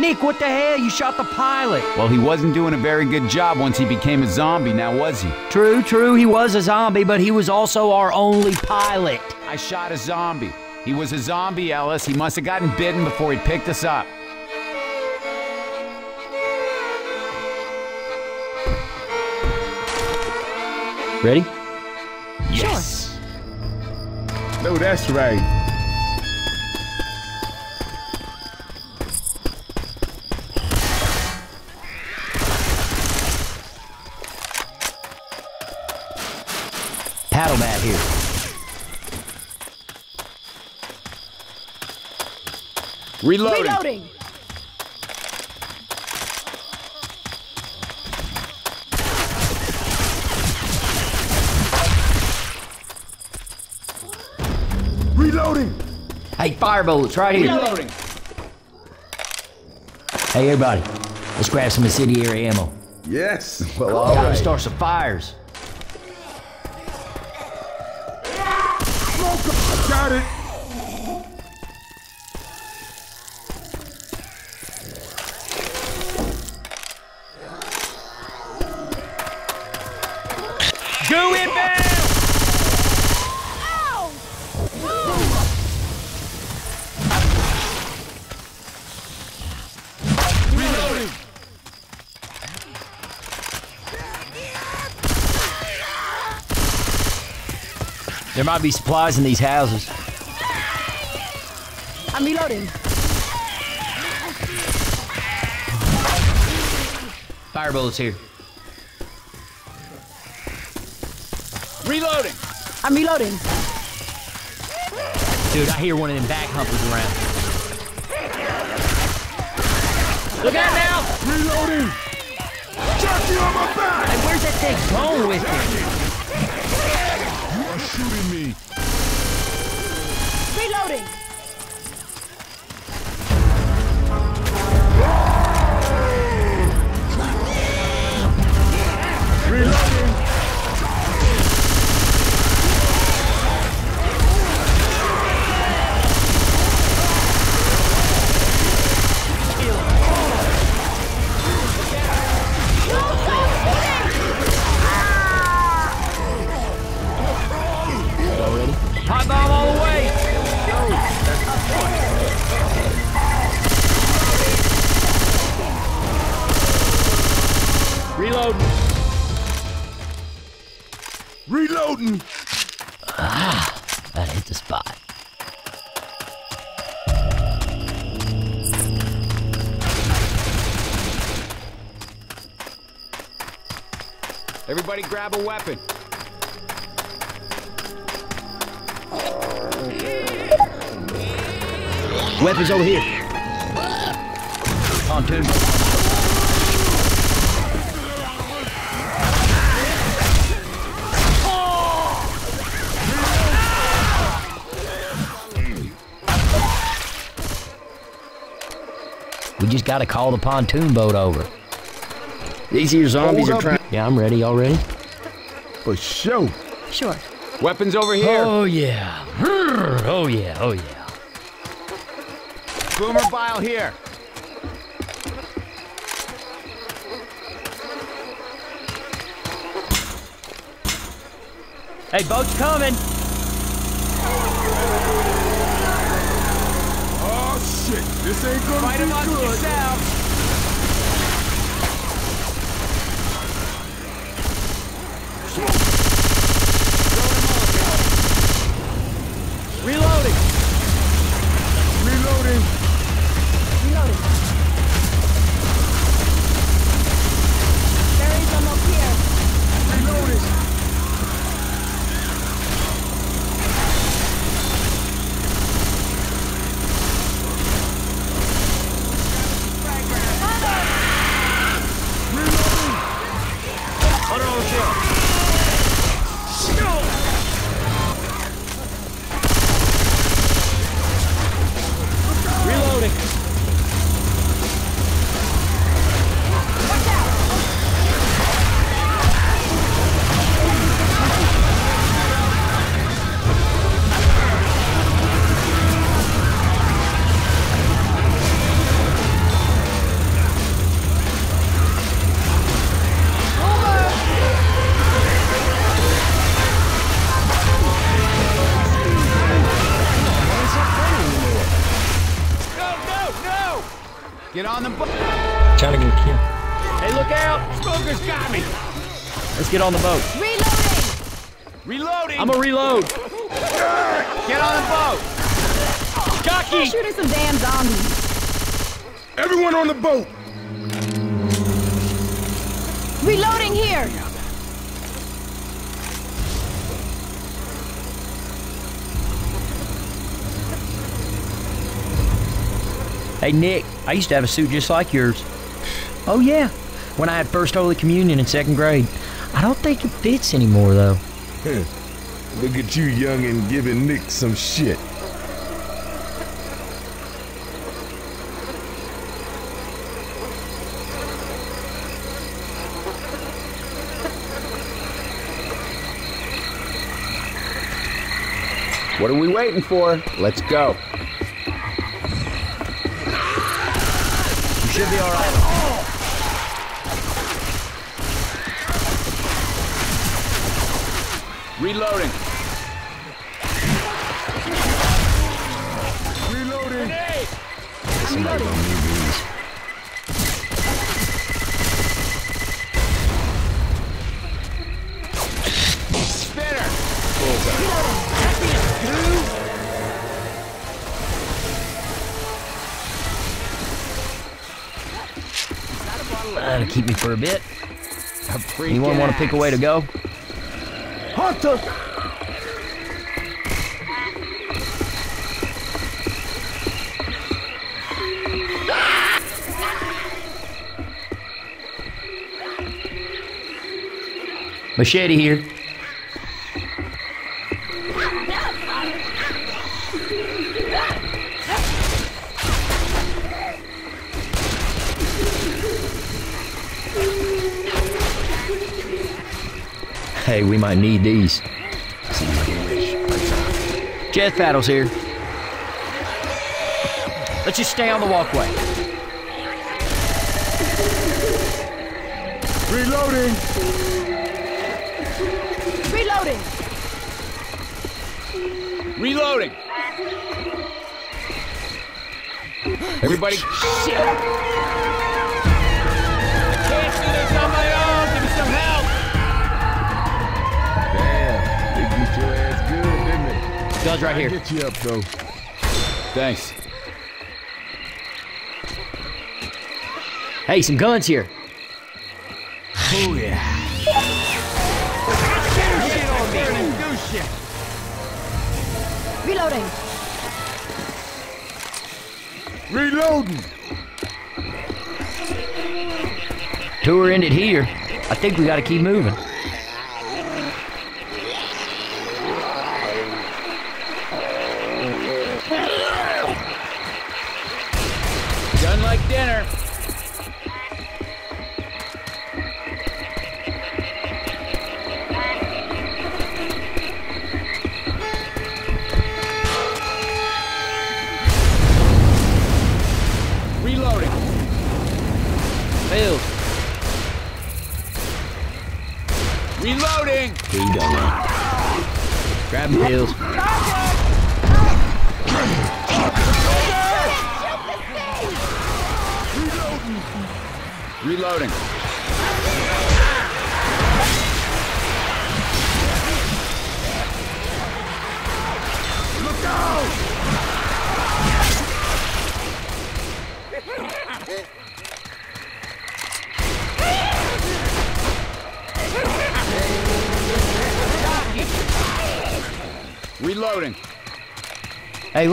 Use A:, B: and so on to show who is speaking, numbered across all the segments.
A: Nick, what the hell? You shot the pilot.
B: Well, he wasn't doing a very good job once he became a zombie, now was he?
A: True, true, he was a zombie, but he was also our only pilot.
B: I shot a zombie. He was a zombie, Ellis. He must have gotten bitten before he picked us up.
A: Ready?
B: Yes.
C: No, that's right.
A: Paddle mat here.
B: Reloading.
D: Reloading.
C: Reloading.
A: Hey, fire bullets right here.
B: Reloading.
A: Hey, everybody, let's grab some incendiary ammo.
C: Yes. Well, all
A: Time to start some fires. Might be supplies in these houses.
D: I'm reloading.
A: Fire bullets here.
B: Reloading.
D: I'm reloading.
A: Dude, I hear one of them back humpers around. Look out now!
C: Reloading. Jockey on my back.
A: Hey, where's that thing going with you?
C: Shooting me.
D: Reloading.
C: Reloading.
A: That hit the spot.
B: Everybody grab a weapon.
A: Weapons over here. Pontoon. We just gotta call the pontoon boat over.
E: These here zombies
C: Hold
E: are
C: up.
E: trying.
A: Yeah, I'm ready. Y'all ready?
C: For sure.
D: Sure.
B: Weapons over here.
A: Oh yeah. Oh yeah. Oh yeah.
B: Boomer bile here.
A: Hey, boat's coming.
C: Shit. This ain't gonna
B: Fight
C: be
B: amongst
C: good.
B: yourselves. Reloading.
C: Reloading.
B: On the boat.
E: Trying to get killed.
A: Hey, look out!
B: Smoker's got me.
A: Let's get on the boat.
D: Reloading!
B: Reloading.
A: I'm gonna reload.
B: Get on the boat.
A: Jockey!
D: Shooting some damn zombies.
C: Everyone on the boat!
D: Reloading here!
A: Hey, Nick, I used to have a suit just like yours. Oh, yeah. When I had First Holy Communion in second grade. I don't think it fits anymore, though.
C: Huh. Look at you, youngin', giving Nick some shit.
B: What are we waiting for? Let's go.
A: Should be all right.
B: Reloading.
C: Reloading!
E: Somebody gonna
A: That'll keep me for a bit.
B: A
A: Anyone want to pick a way to go?
C: Hunter!
A: Machete here. Might need these.
E: Seems like a wish.
A: Jet paddles here. Let's just stay on the walkway.
C: Reloading!
D: Reloading!
B: Reloading. Everybody. Shit.
C: They?
A: Guns right here.
C: get you up, though.
B: Thanks.
A: Hey, some guns here.
B: Oh yeah.
D: Reloading!
C: Reloading!
A: Tour ended here. I think we gotta keep moving.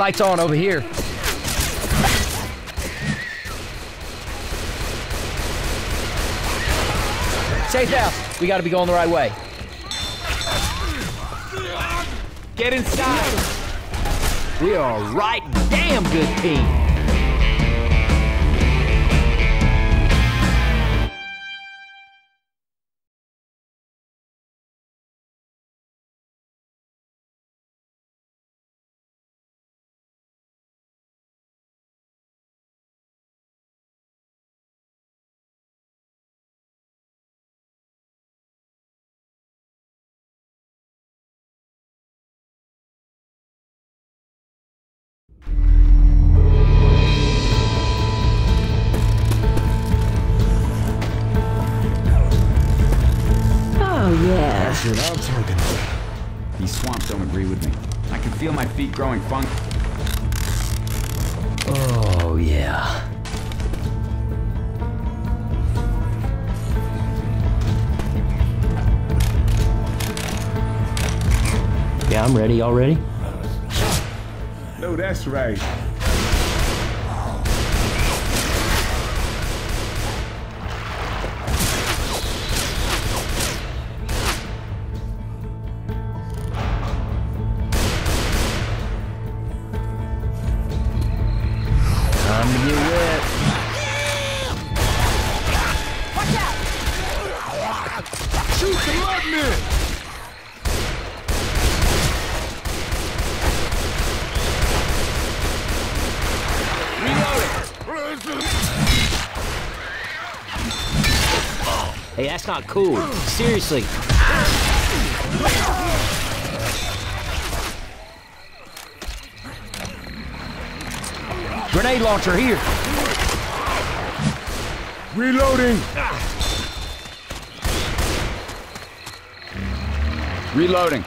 A: Lights on over here. Safe house. We gotta be going the right way.
B: Get inside.
A: We are a right damn good team.
B: Feet growing funk.
A: Oh, yeah. Yeah, I'm ready. Y'all ready?
C: No, that's right.
A: Hey, that's not cool. Seriously. Grenade launcher here.
C: Reloading!
B: Reloading.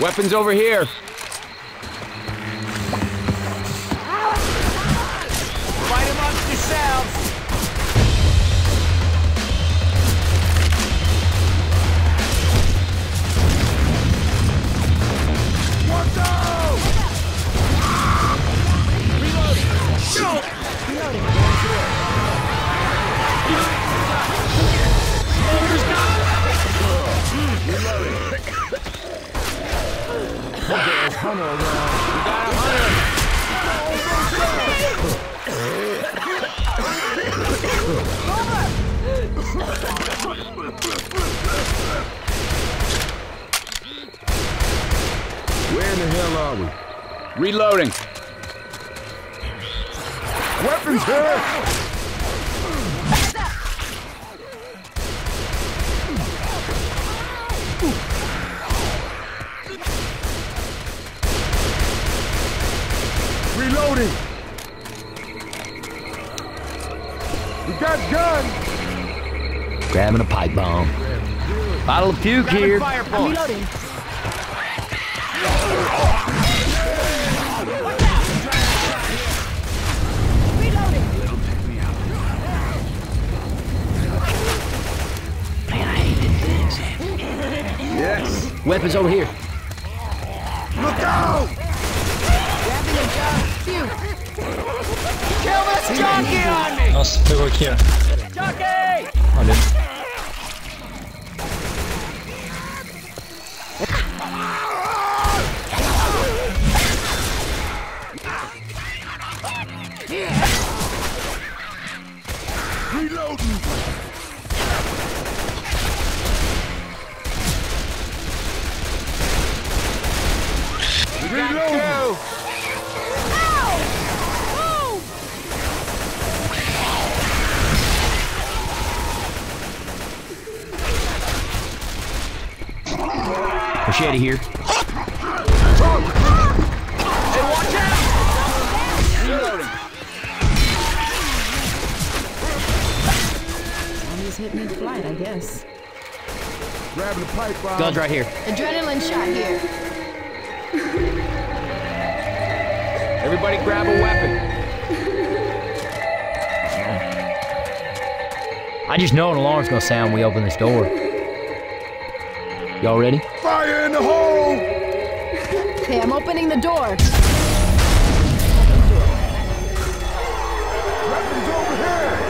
B: Weapons over here.
A: Grabbing a pipe bomb. Bottle of puke here.
B: Fire
D: reloading. Reloading.
A: Man, I hate them things.
C: Yes!
A: Weapons over here.
C: Look out!
D: Grabbing a jar.
B: Kill this jockey on me!
E: Nossa, pegou aqui, ó.
B: Jockey!
C: Pipe bomb.
A: Guns right here.
D: Adrenaline shot here.
B: Everybody grab a weapon.
A: I just know an alarm's gonna sound when we open this door. Y'all ready?
C: Fire in the hole!
D: Okay, I'm opening the door.
C: Weapons over here!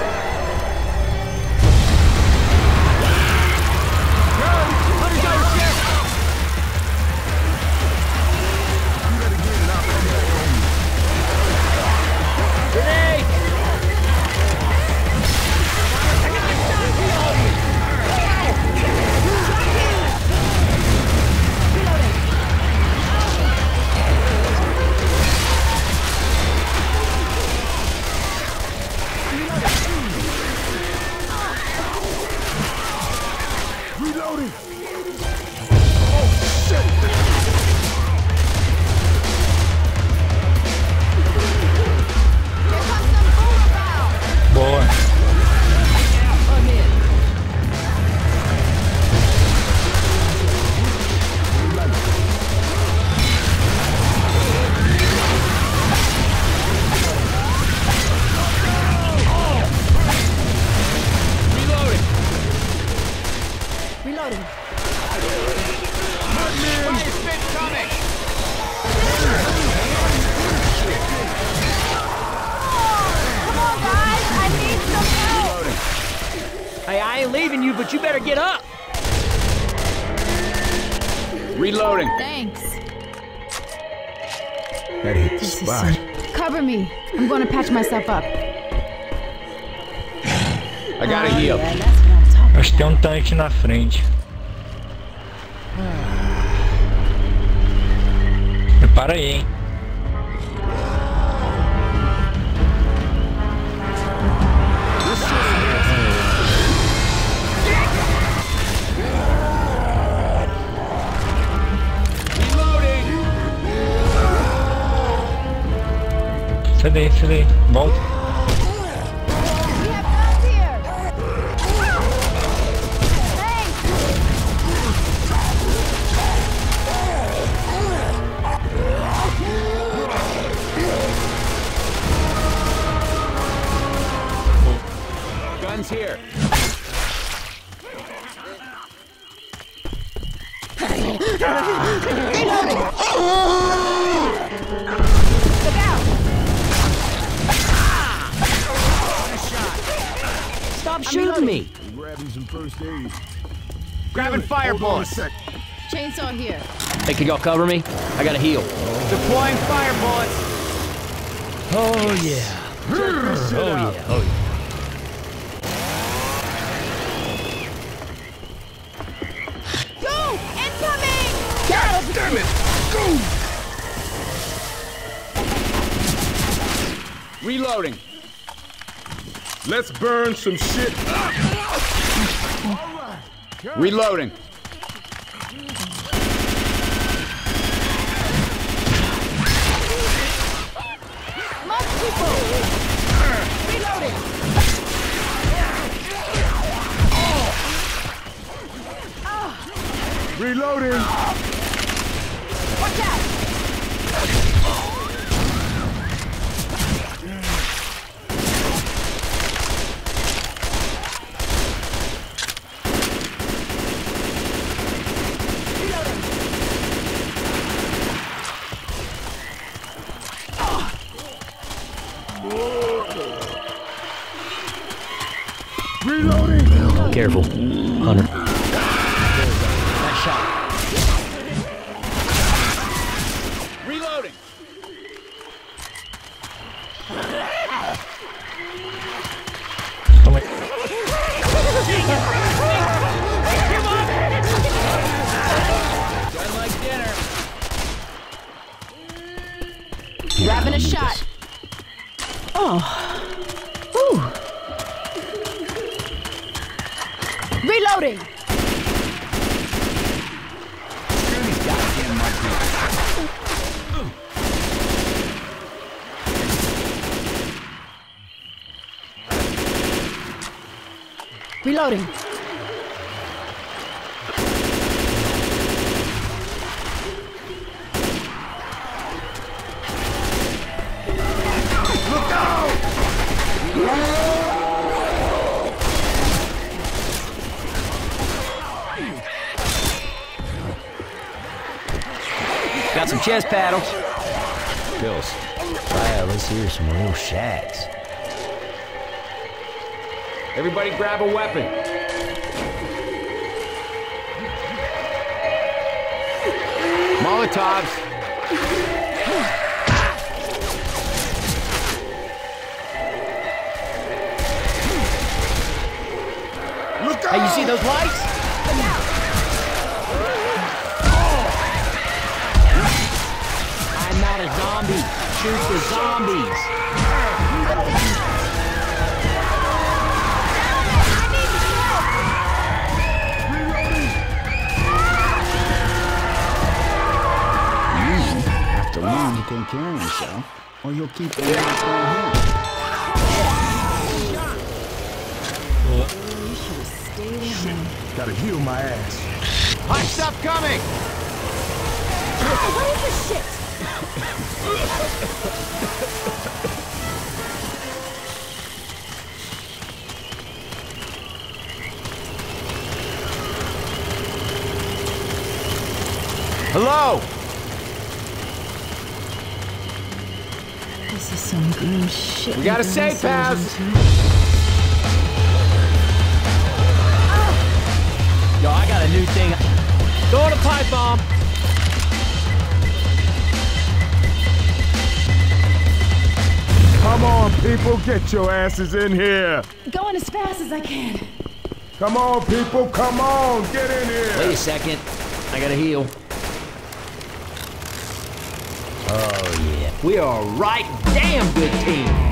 B: Reloading.
D: Thanks.
C: That hit the
D: This
C: spot.
D: Cover me. I'm going to patch myself up.
B: I gotta
D: Ah,
B: heal.
D: Yeah, talking
E: Acho que tem um tanque na frente. Prepara aí, hein? Cadê, cadê? Volta.
D: We have guns here. Hey,
B: here. Oh!
D: look out.
A: Stop shooting me.
C: Grabbing some first aid.
B: Grabbing fire
C: Hold on a
B: bullets.
D: Chainsaw here.
A: Hey, can y'all cover me? I gotta heal.
B: Deploying fire bullets.
A: Oh, yeah. Oh, yeah. Oh, yeah.
D: Go! Incoming!
C: God damn it! Go!
B: Reloading.
C: Let's burn some shit up.
B: Reloading.
D: Most people! Reloading!
C: Reloading.
D: Watch out!
C: Reloading.
A: Got some chest paddles. Bills. Wow, let's hear some real shacks.
B: Everybody grab a weapon. Molotovs.
C: Look
A: Hey, you see those lights? I'm not a zombie. Shoot the zombies.
F: Take care of yourself, or you'll keep on down here.
C: Gotta heal my ass.
B: Hot stuff coming.
D: What is this shit?
B: Hello.
D: This is some grim shit.
B: We got a
D: we've
B: safe
D: got
B: house.
D: ourselves into.
A: a new thing. Throwing a pipe bomb.
C: Come on, people, get your asses in here.
D: Going as fast as I can.
C: Come on, people, come on, get in here.
A: Wait a second. I gotta heal. Oh, yeah. We are a right damn good team.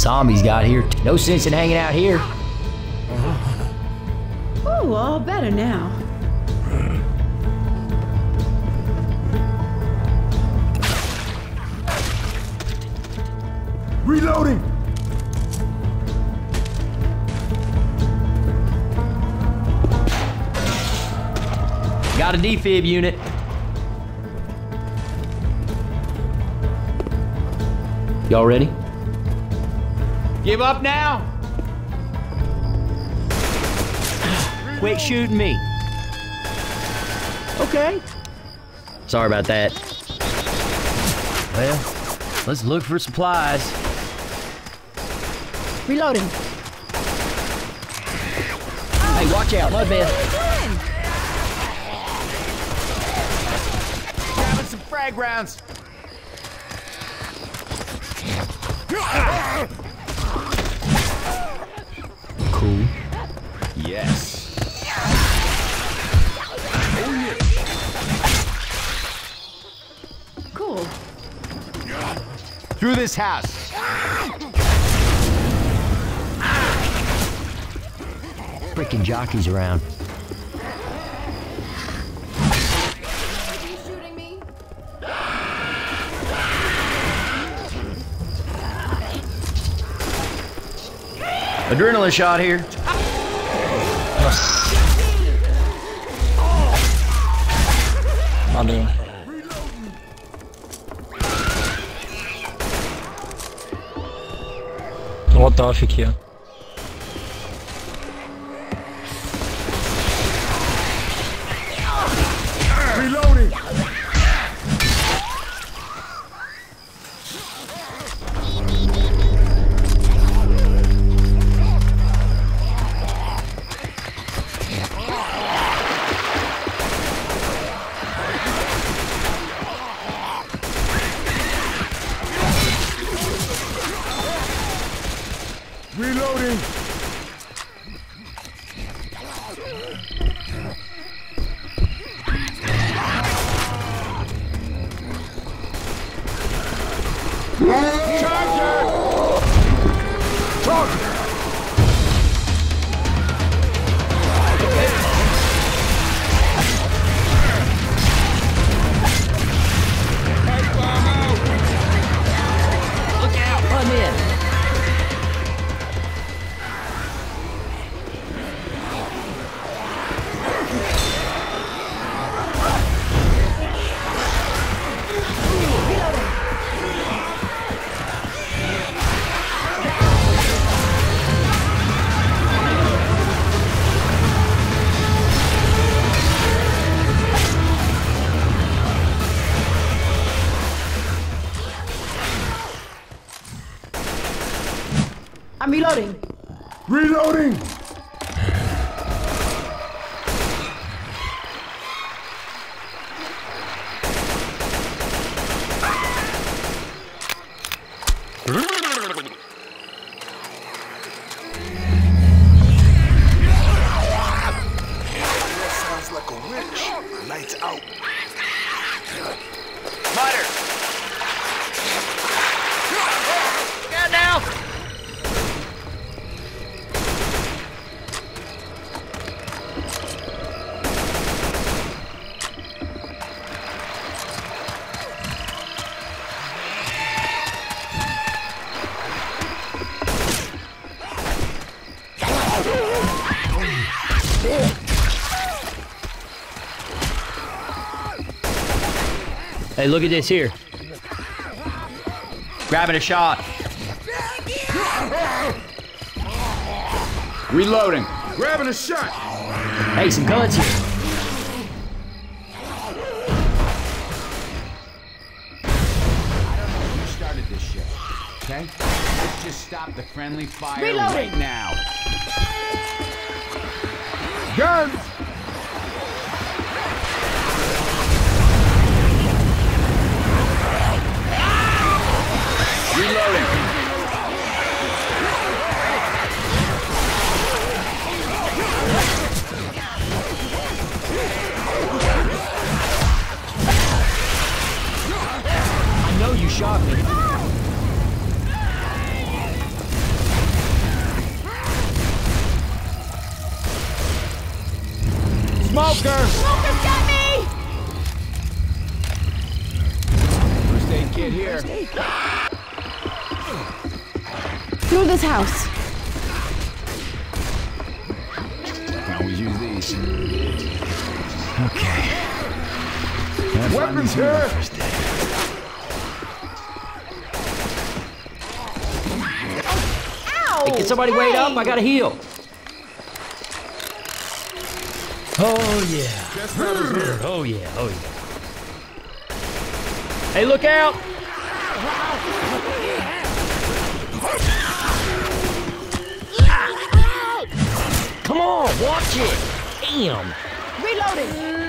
A: Zombies got here. No sense in hanging out here.
D: Ooh, all better now.
C: Reloading.
A: Got a defib unit. Y'all ready?
B: Give up now?
A: Quit shooting me. Okay. Sorry about that. Well, let's look for supplies.
D: Reloading.
A: Hey, watch out, Mudman.
B: Grabbing some frag rounds.
A: Cool.
B: Through this house.
A: Freaking jockeys around. Adrenaline shot here.
E: Valeu. Molotov aqui, ó.
C: Reloading.
A: Look at this here. Grabbing a shot.
B: Reloading.
C: Grabbing a shot.
A: Hey, some guns here.
B: You started this shit, okay? Let's just stop the friendly fire
D: Reloading.
B: right now.
C: Guns.
A: You shot me.
C: Smoker.
D: Smoker's got me!
B: First aid kit here.
D: Through this house.
B: Can always use these.
A: Okay.
C: Weapons here.
D: Ow!
A: Hey, somebody wait up? I gotta heal. Oh yeah.
C: Chest paddles here.
A: Oh yeah. Oh yeah. Hey, look out! Come on, watch it. Damn.
D: Reloading!
B: Reloading.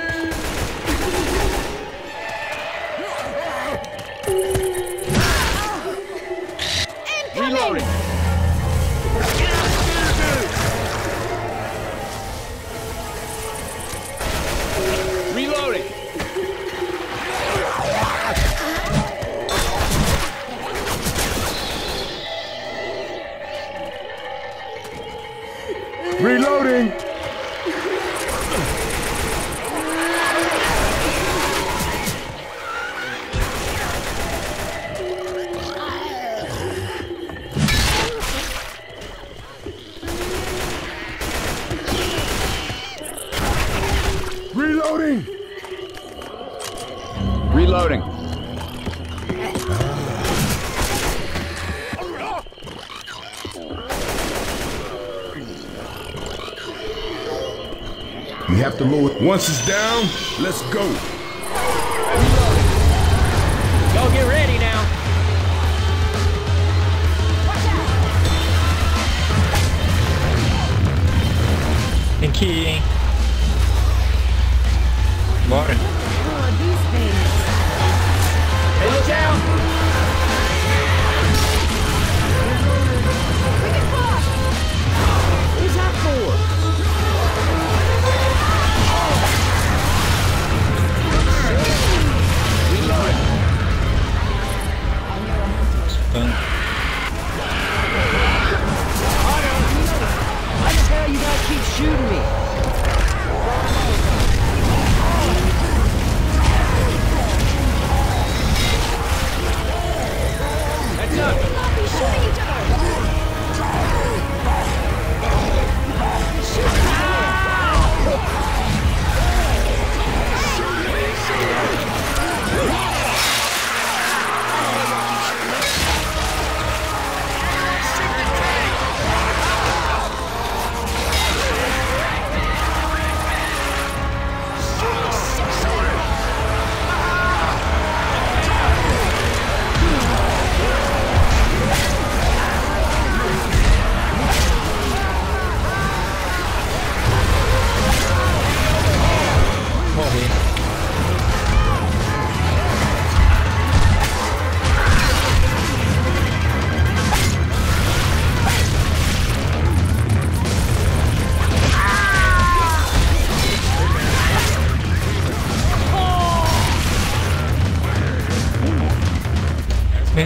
C: We have to lower. Once it's down, let's go.
A: Y'all get ready now.
G: Tem que ir,
A: shooting me?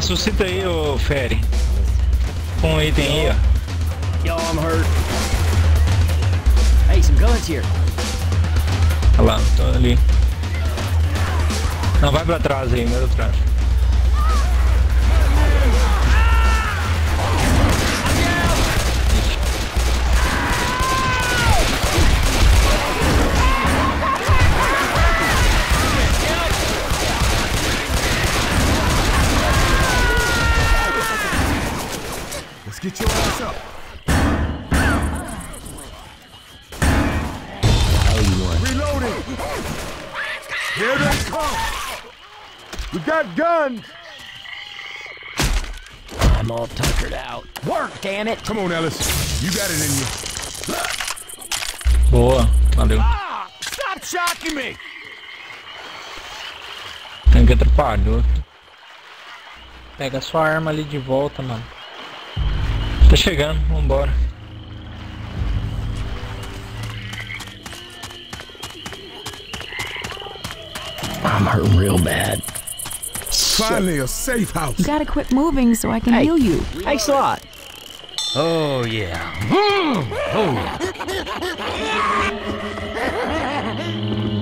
G: Ressuscita aí, ô Fere. Com um item aí, ó.
A: Yo, I'm hurt. Hey, some guns here.
G: Olha lá, tô ali. Não, vai pra trás aí, Get your ass up. Reloading.
C: Here they come. We got guns.
A: I'm all tuckered out. Work, damn it.
C: Come on, Ellis. You got it in you.
E: Boa. Valeu.
B: Ah, stop shocking me.
E: Tanque atrapalhou. Pega sua arma ali de volta, mano. Tá chegando, vambora.
A: I'm hurting real bad.
C: Finally, a safe house.
D: You gotta quit moving so I can
A: Hey.
D: heal you.
A: Thanks a lot. Oh, yeah. Mm. Oh, yeah.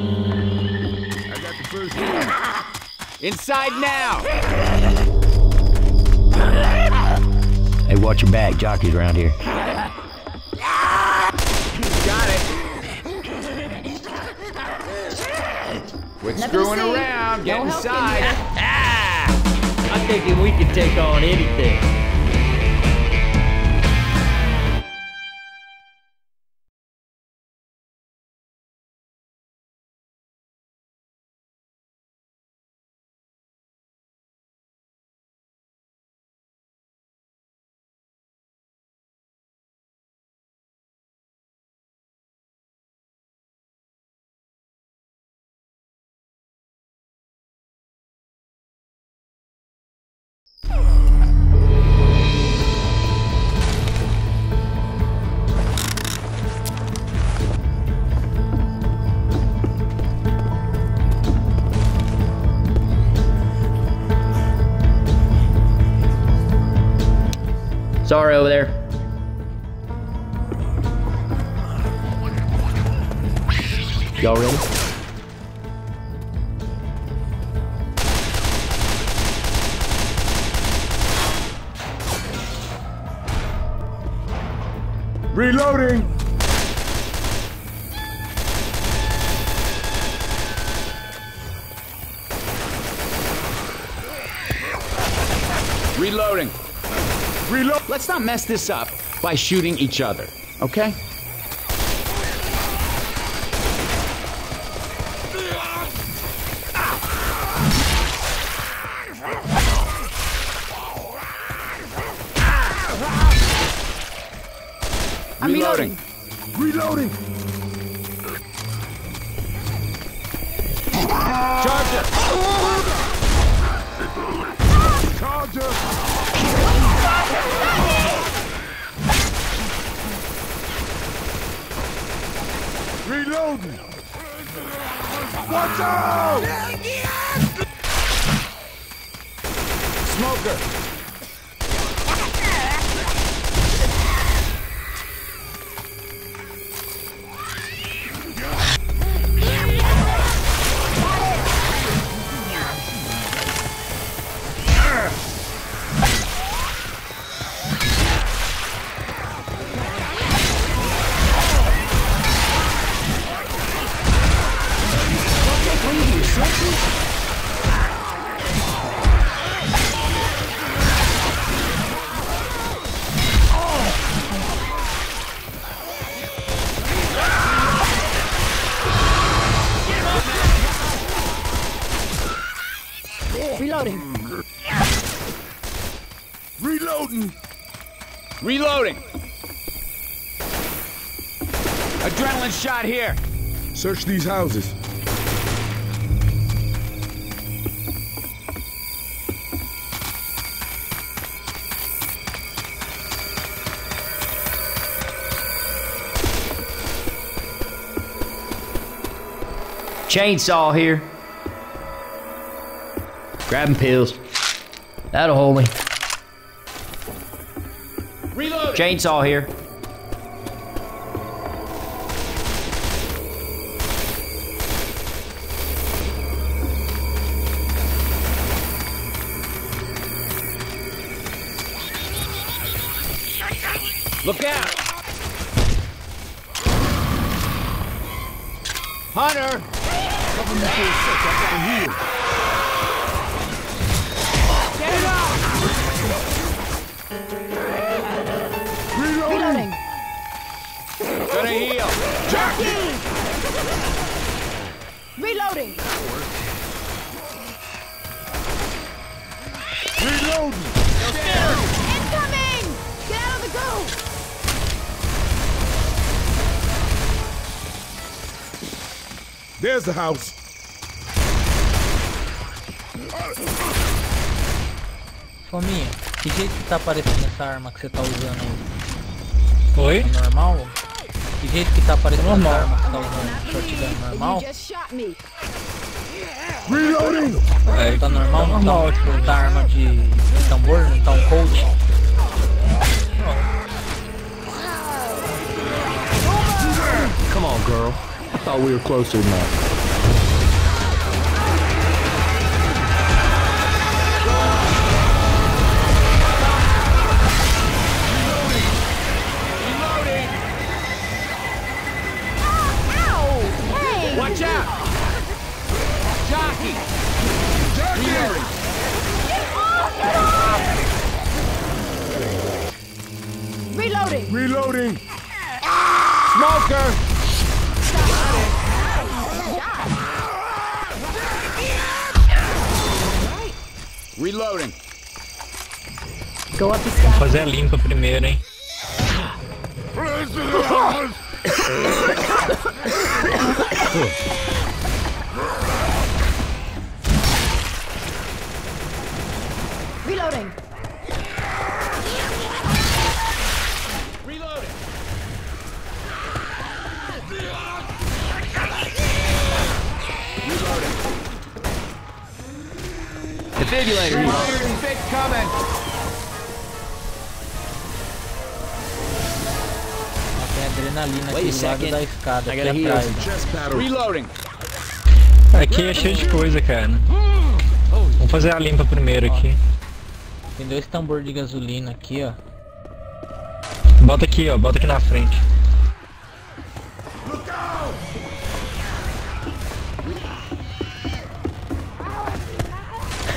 C: I got the first one.
B: Inside now!
A: Hey, watch your back. Jockeys around here.
B: Got it. Quit screwing around. Get
D: No
B: inside. Ah!
A: I'm thinking we can take on anything. Sorry over there. Y'all ready?
C: Reloading!
B: Reloading. Let's not mess this up by shooting each other, okay?
C: Search these houses.
A: Chainsaw here. Grabbing pills. That'll hold me.
B: Reload.
A: Chainsaw here.
D: The
C: house.
E: Fominha, que jeito que tá aparecendo essa arma que você tá usando aí?
G: Oi?
E: É normal? Que jeito que tá aparecendo
G: Normal.
E: essa arma que você tá usando? Shotgun normal?
D: Shot me.
C: Reloading!
G: É,
E: Tá normal? Não
G: normal,
E: tá,
G: tipo,
E: tá arma de, de tambor? Não tá um coach?
A: Come on, girl. I thought we were closer than that.
B: Watch out! Jockey!
D: Reloading.
C: Reloading!
D: Ah! Smoker! Stack.
G: fazer a limpa primeiro, hein?
D: Reloading.
B: Reloading.
A: Defibrillator here.
B: Fix coming.
E: Adrenalina aqui do lado da escada, aqui atrás.
B: Reloading.
G: Aqui é cheio de coisa, cara. Vamos fazer a limpa primeiro aqui.
E: Tem dois tambor de gasolina aqui, ó.
G: Bota aqui, ó. Bota aqui na frente.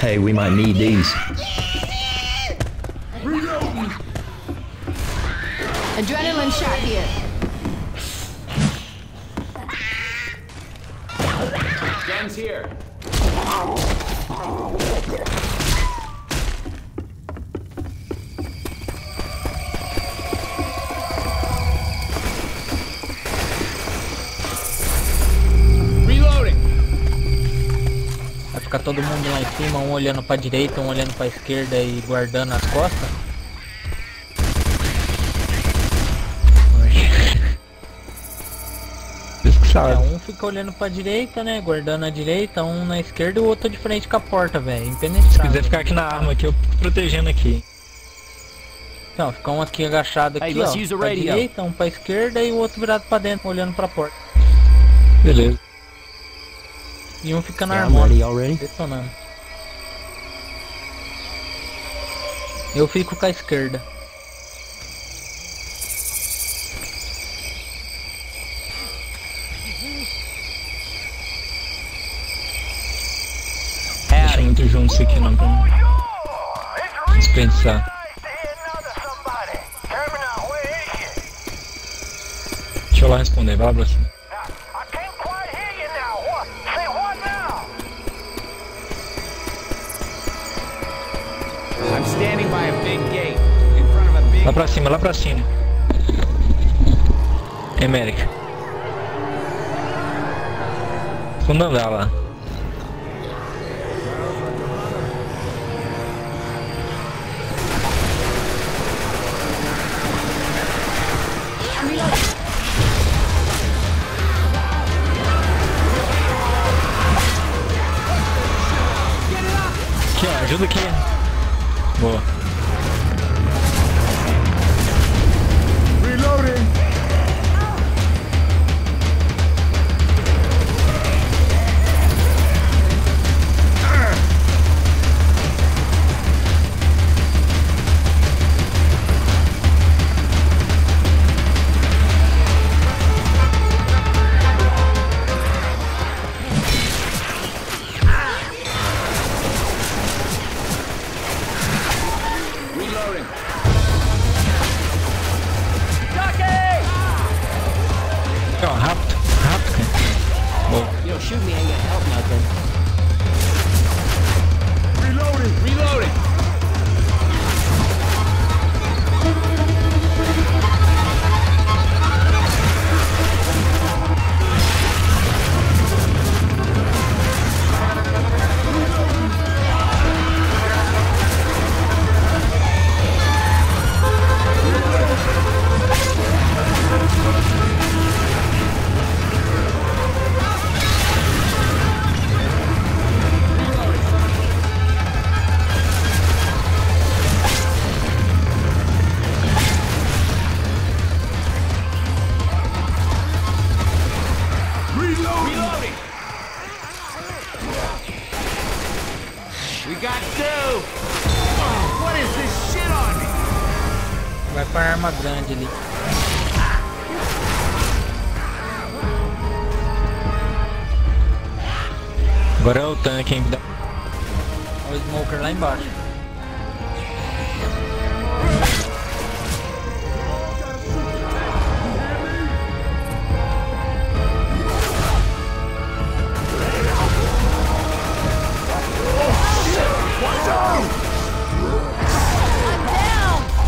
A: Hey, we might need these.
E: Todo mundo lá em cima, um olhando pra direita, um olhando pra esquerda e guardando as costas.
G: Vocês que
E: É, um fica olhando pra direita, né? Guardando a direita, um na esquerda e o outro de frente com a porta, velho. Impenetrável.
G: Se quiser ficar aqui na arma aqui, eu fico protegendo aqui.
E: Então, fica um aqui agachado
A: Hey,
E: aqui,
A: let's
E: ó. pra direita, um pra esquerda e o outro virado pra dentro, olhando pra porta.
G: Beleza.
E: E um fica na
A: Yeah, already.
E: detonando. Eu fico com a esquerda.
G: Deixa muito junto isso aqui não pra dispensar. Deixa eu lá responder, vai Lá pra cima, lá pra cima. América. Segundo andar lá. Aqui, ó, ajuda aqui. Boa. Agora é o tanque, hein?
E: Olha o smoker lá embaixo.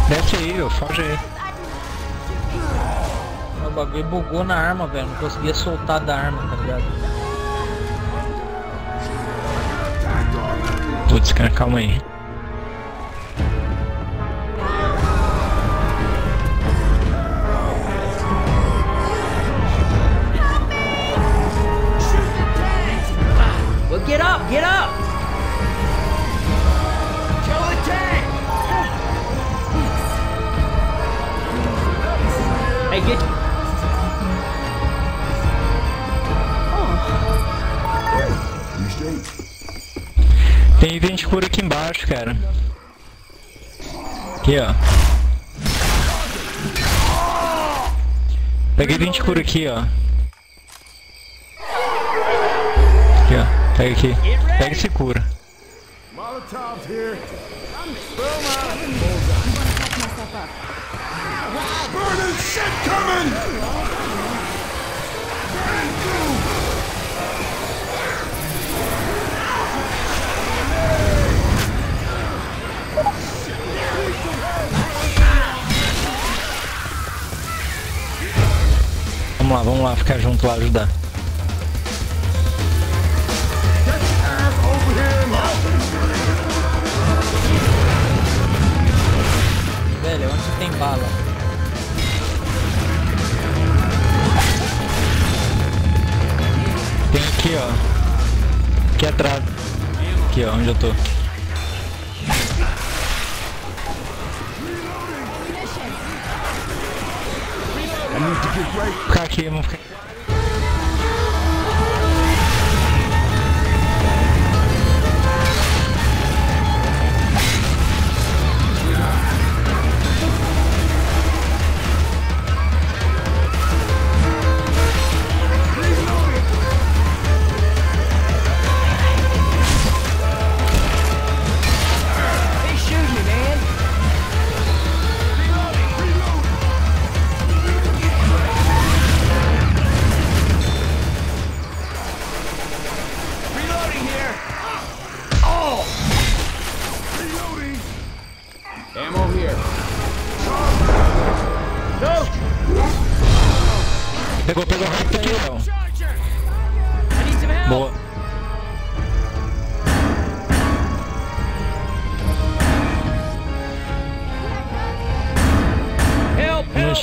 G: Desce aí, eu foge aí.
E: O bagulho bugou na arma, velho. Não conseguia soltar da arma, tá ligado?
G: Putz, cara, calma aí. Cura aqui embaixo, cara. Aqui, ó. Item de cura aqui, ó. Aqui, ó. Pega aqui. Pega e se cura.
H: Burning shit coming!
G: Vamos vamos lá, ficar junto lá, ajudar.
E: Velho, onde tem bala?
G: Tem aqui, ó. Aqui atrás. Aqui, ó, onde eu tô.
C: I need to get right.
G: Ficar aqui,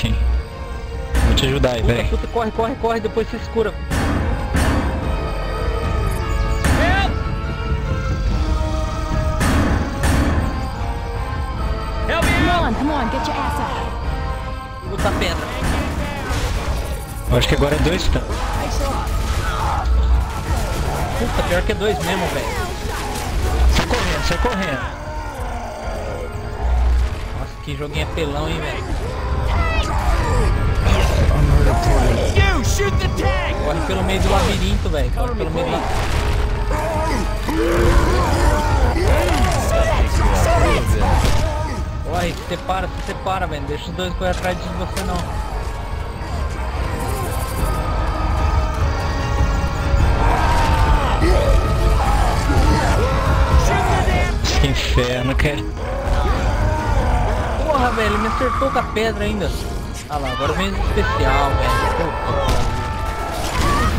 G: Vou te ajudar aí,
E: Puta,
G: velho.
E: puta, corre, corre, corre, depois se escura.
A: Help! Help me
D: Come on, come on, get your ass up.
E: Pedra.
G: Eu acho que agora é dois tanques.
E: Puta, pior que é dois mesmo, velho.
G: Sai correndo, sai correndo.
E: Nossa, que joguinho apelão, hein, velho. Corre pelo meio do labirinto, velho. Corre pelo meio. Corre, te para, você te para, velho. Deixa os dois correr atrás de você não.
G: Que inferno, cara.
E: Porra, velho, me acertou com a pedra ainda. Ah lá, agora vem especial, velho.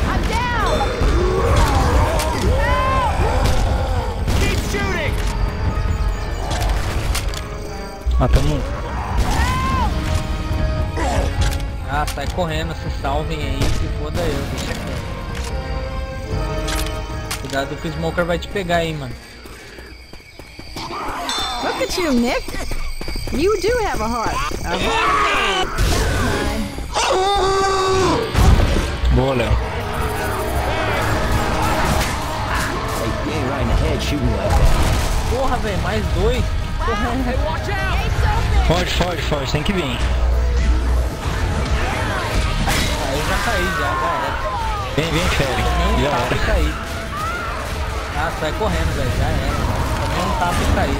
D: I'm down!
B: Keep shooting!
G: Matamos um.
E: Ah, sai correndo, se salvem aí, se foda eu, deixa quieto. Cuidado que o Smoker vai te pegar aí, mano.
D: Look at you, Nick. You do have a heart. A heart.
A: Like that.
E: Porra, velho, mais dois.
D: Sophie.
G: Foge, foge, foge, tem que vir.
E: Aí eu já caí, já, já.
G: Vem, vem,
E: um
G: Já era.
E: caí. Ah, sai correndo, velho, já era. Tomei um tapa e caí.